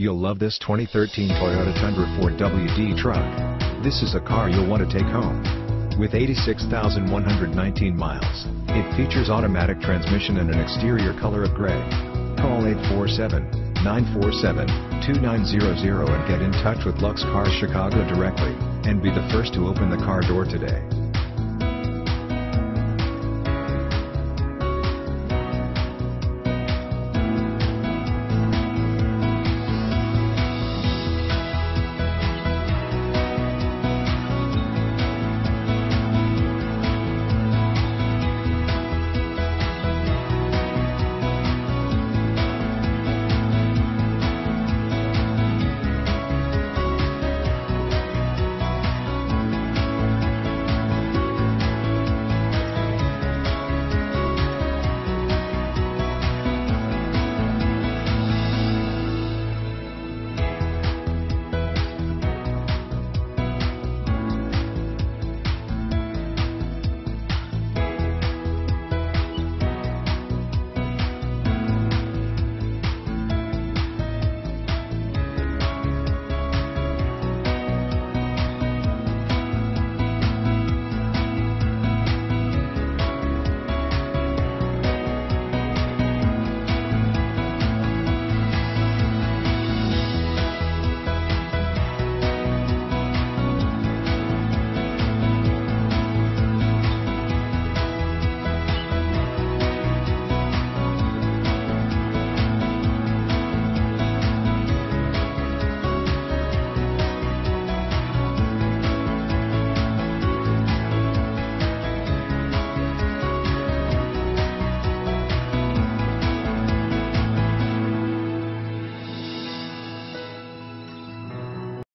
You'll love this 2013 Toyota Tundra 4WD truck. This is a car you'll want to take home. With 86,119 miles, it features automatic transmission and an exterior color of gray. Call 847-947-2900 and get in touch with Lux Cars Chicago directly, and be the first to open the car door today.